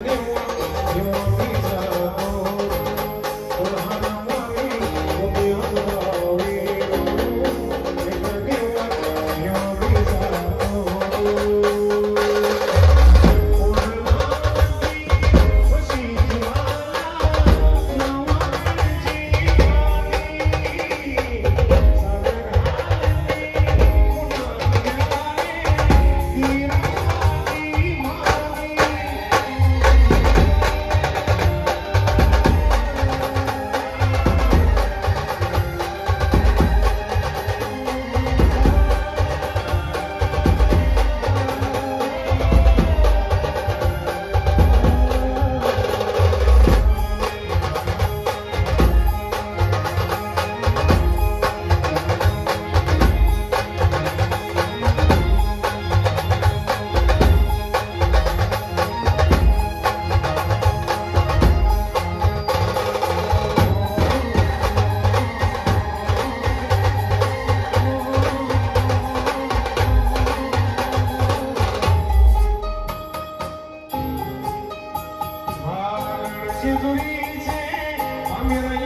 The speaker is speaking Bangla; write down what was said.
Thank. Thank you.